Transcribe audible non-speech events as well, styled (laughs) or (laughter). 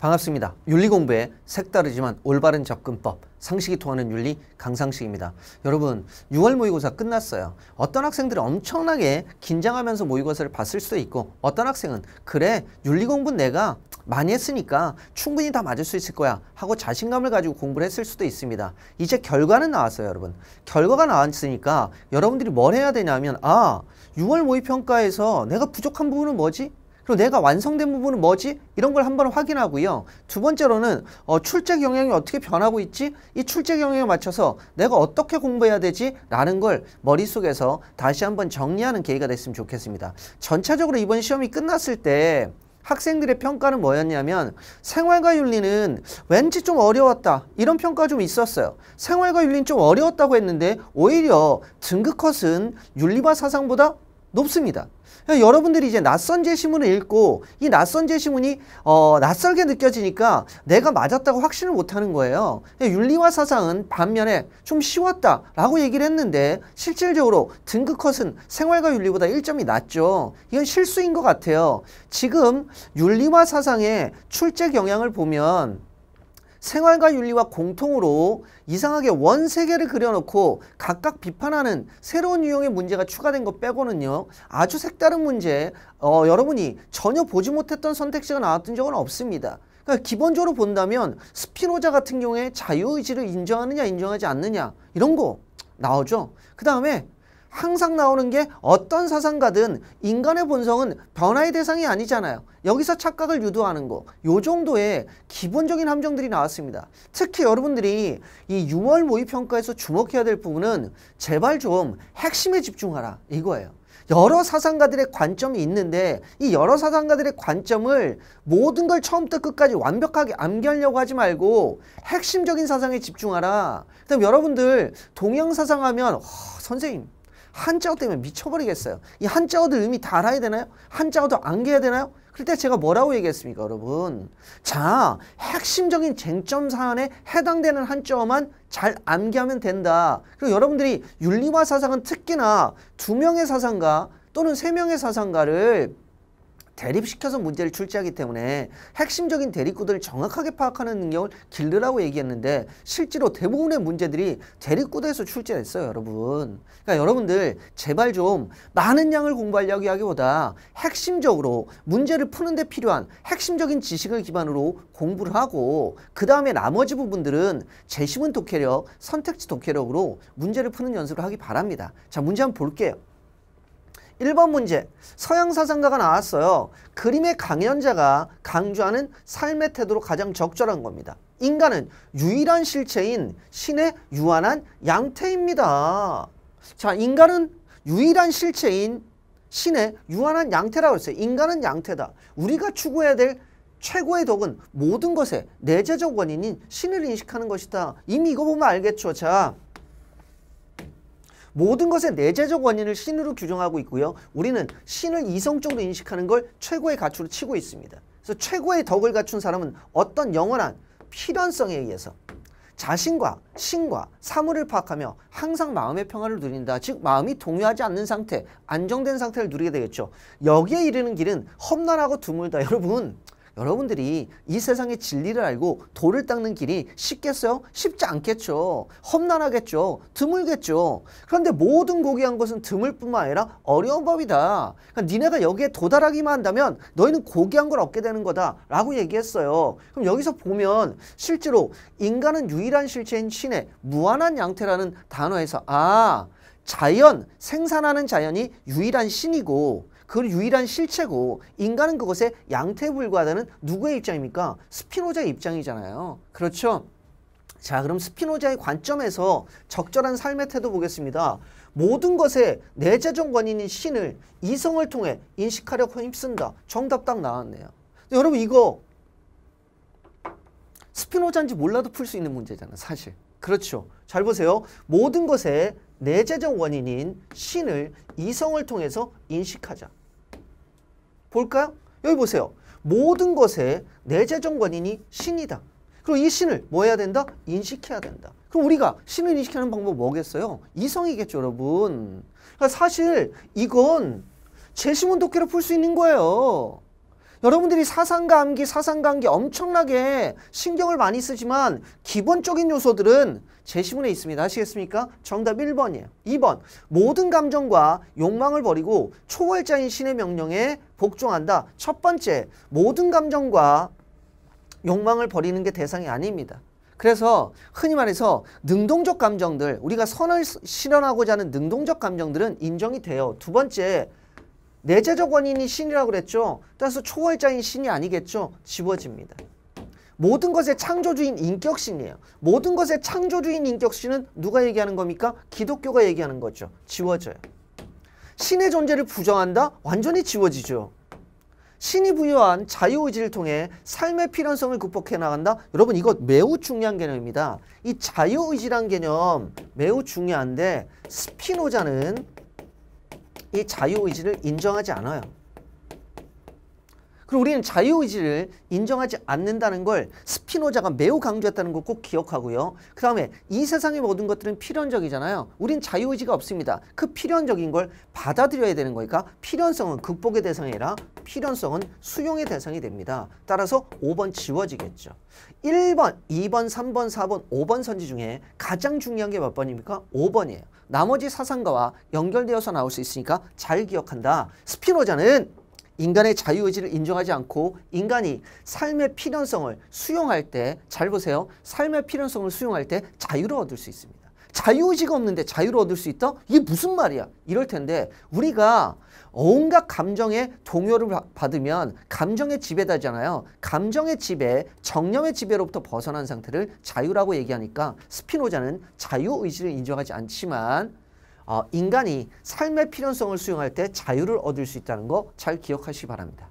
반갑습니다. 윤리 공부의 색다르지만 올바른 접근법, 상식이 통하는 윤리 강상식입니다. 여러분, 6월 모의고사 끝났어요. 어떤 학생들은 엄청나게 긴장하면서 모의고사를 봤을 수도 있고 어떤 학생은 그래, 윤리 공부는 내가 많이 했으니까 충분히 다 맞을 수 있을 거야 하고 자신감을 가지고 공부를 했을 수도 있습니다. 이제 결과는 나왔어요, 여러분. 결과가 나왔으니까 여러분들이 뭘 해야 되냐면 아, 6월 모의평가에서 내가 부족한 부분은 뭐지? 그리고 내가 완성된 부분은 뭐지? 이런 걸 한번 확인하고요. 두 번째로는 어, 출제 경향이 어떻게 변하고 있지? 이 출제 경향에 맞춰서 내가 어떻게 공부해야 되지? 라는 걸 머릿속에서 다시 한번 정리하는 계기가 됐으면 좋겠습니다. 전체적으로 이번 시험이 끝났을 때 학생들의 평가는 뭐였냐면 생활과 윤리는 왠지 좀 어려웠다 이런 평가 좀 있었어요 생활과 윤리는 좀 어려웠다고 했는데 오히려 등급 컷은 윤리와 사상보다 높습니다 여러분들이 이제 낯선 제시문을 읽고 이 낯선 제시문이 어, 낯설게 느껴지니까 내가 맞았다고 확신을 못하는 거예요. 윤리와 사상은 반면에 좀 쉬웠다라고 얘기를 했는데 실질적으로 등급 컷은 생활과 윤리보다 1점이 낮죠. 이건 실수인 것 같아요. 지금 윤리와 사상의 출제 경향을 보면 생활과 윤리와 공통으로 이상하게 원 세 개를 그려놓고 각각 비판하는 새로운 유형의 문제가 추가된 것 빼고는요. 아주 색다른 문제, 어, 여러분이 전혀 보지 못했던 선택지가 나왔던 적은 없습니다. 그러니까 기본적으로 본다면 스피노자 같은 경우에 자유의지를 인정하느냐 인정하지 않느냐 이런 거 나오죠. 그 다음에 항상 나오는 게 어떤 사상가든 인간의 본성은 변화의 대상이 아니잖아요. 여기서 착각을 유도하는 거. 요 정도의 기본적인 함정들이 나왔습니다. 특히 여러분들이 이 6월 모의평가에서 주목해야 될 부분은 제발 좀 핵심에 집중하라. 이거예요. 여러 사상가들의 관점이 있는데 이 여러 사상가들의 관점을 모든 걸 처음부터 끝까지 완벽하게 암기하려고 하지 말고 핵심적인 사상에 집중하라. 그다음 여러분들 동양 사상하면 어, 선생님 한자어 때문에 미쳐버리겠어요. 이 한자어들 의미 다 알아야 되나요? 한자어도 암기해야 되나요? 그럴 때 제가 뭐라고 얘기했습니까, 여러분? 자, 핵심적인 쟁점 사안에 해당되는 한자어만 잘 암기하면 된다. 그리고 여러분들이 윤리와 사상은 특히나 두 명의 사상가 또는 세 명의 사상가를 대립시켜서 문제를 출제하기 때문에 핵심적인 대립구들을 정확하게 파악하는 능력을 길르라고 얘기했는데 실제로 대부분의 문제들이 대립구도에서 출제됐어요 여러분. 그러니까 여러분들 제발 좀 많은 양을 공부하려고 하기보다 핵심적으로 문제를 푸는 데 필요한 핵심적인 지식을 기반으로 공부를 하고 그 다음에 나머지 부분들은 제시문 독해력, 선택지 독해력으로 문제를 푸는 연습을 하기 바랍니다. 자 문제 한번 볼게요 1번 문제 서양 사상가가 나왔어요. 그림의 강연자가 강조하는 삶의 태도로 가장 적절한 겁니다. 인간은 유일한 실체인 신의 유한한 양태입니다. 자, 인간은 유일한 실체인 신의 유한한 양태라고 했어요. 인간은 양태다. 우리가 추구해야 될 최고의 덕은 모든 것의 내재적 원인인 신을 인식하는 것이다. 이미 이거 보면 알겠죠. 자, 모든 것의 내재적 원인을 신으로 규정하고 있고요. 우리는 신을 이성적으로 인식하는 걸 최고의 가치로 치고 있습니다. 그래서 최고의 덕을 갖춘 사람은 어떤 영원한 필연성에 의해서 자신과 신과 사물을 파악하며 항상 마음의 평화를 누린다. 즉 마음이 동요하지 않는 상태, 안정된 상태를 누리게 되겠죠. 여기에 이르는 길은 험난하고 드물다. (laughs) 여러분 여러분들이 이 세상의 진리를 알고 돌을 닦는 길이 쉽겠어요? 쉽지 않겠죠. 험난하겠죠. 드물겠죠. 그런데 모든 고귀한 것은 드물 뿐만 아니라 어려운 법이다. 그러니까 니네가 여기에 도달하기만 한다면 너희는 고귀한 걸 얻게 되는 거다. 라고 얘기했어요. 그럼 여기서 보면 실제로 인간은 유일한 실체인 신의 무한한 양태라는 단어에서 아 자연, 생산하는 자연이 유일한 신이고 그 유일한 실체고 인간은 그것에 양태에 불과하다는 누구의 입장입니까? 스피노자의 입장이잖아요. 그렇죠? 자 그럼 스피노자의 관점에서 적절한 삶의 태도 보겠습니다. 모든 것의 내재적 원인인 신을 이성을 통해 인식하려고 힘쓴다. 정답 딱 나왔네요. 여러분 이거 스피노자인지 몰라도 풀 수 있는 문제잖아요. 사실. 그렇죠. 잘 보세요. 모든 것의 내재적 원인인 신을 이성을 통해서 인식하자. 볼까요? 여기 보세요. 모든 것의 내재적 원인이 신이다. 그리고 이 신을 뭐 해야 된다? 인식해야 된다. 그럼 우리가 신을 인식하는 방법 뭐겠어요? 이성이겠죠, 여러분. 그러니까 사실 이건 제시문 독해로 풀 수 있는 거예요. 여러분들이 사상과 암기 엄청나게 신경을 많이 쓰지만 기본적인 요소들은 제시문에 있습니다. 아시겠습니까? 정답 1번이에요. 2번 모든 감정과 욕망을 버리고 초월자인 신의 명령에 복종한다. 첫 번째 모든 감정과 욕망을 버리는 게 대상이 아닙니다. 그래서 흔히 말해서 능동적 감정들 우리가 선을 실현하고자 하는 능동적 감정들은 인정이 돼요. 두 번째 내재적 원인이 신이라고 그랬죠. 따라서 초월자인 신이 아니겠죠. 지워집니다. 모든 것의 창조주인 인격신이에요. 모든 것의 창조주인 인격신은 누가 얘기하는 겁니까? 기독교가 얘기하는 거죠. 지워져요. 신의 존재를 부정한다? 완전히 지워지죠. 신이 부여한 자유의지를 통해 삶의 필연성을 극복해 나간다? 여러분 이거 매우 중요한 개념입니다. 이 자유의지란 개념 매우 중요한데 스피노자는 이 자유의지를 인정하지 않아요. 그리고 우리는 자유의지를 인정하지 않는다는 걸 스피노자가 매우 강조했다는 걸 꼭 기억하고요. 그 다음에 이 세상의 모든 것들은 필연적이잖아요. 우린 자유의지가 없습니다. 그 필연적인 걸 받아들여야 되는 거니까 필연성은 극복의 대상이 아니라 필연성은 수용의 대상이 됩니다. 따라서 5번 지워지겠죠. 1번, 2번, 3번, 4번, 5번 선지 중에 가장 중요한 게 몇 번입니까? 5번이에요. 나머지 사상과와 연결되어서 나올 수 있으니까 잘 기억한다. 스피노자는 인간의 자유의지를 인정하지 않고 인간이 삶의 필연성을 수용할 때 잘 보세요. 삶의 필연성을 수용할 때 자유를 얻을 수 있습니다. 자유의지가 없는데 자유를 얻을 수 있다? 이게 무슨 말이야? 이럴 텐데 우리가 온갖 감정의 동요를 받으면 감정의 지배다잖아요. 감정의 지배, 정념의 지배로부터 벗어난 상태를 자유라고 얘기하니까 스피노자는 자유의지를 인정하지 않지만 어, 인간이 삶의 필연성을 수용할 때 자유를 얻을 수 있다는 거 잘 기억하시기 바랍니다.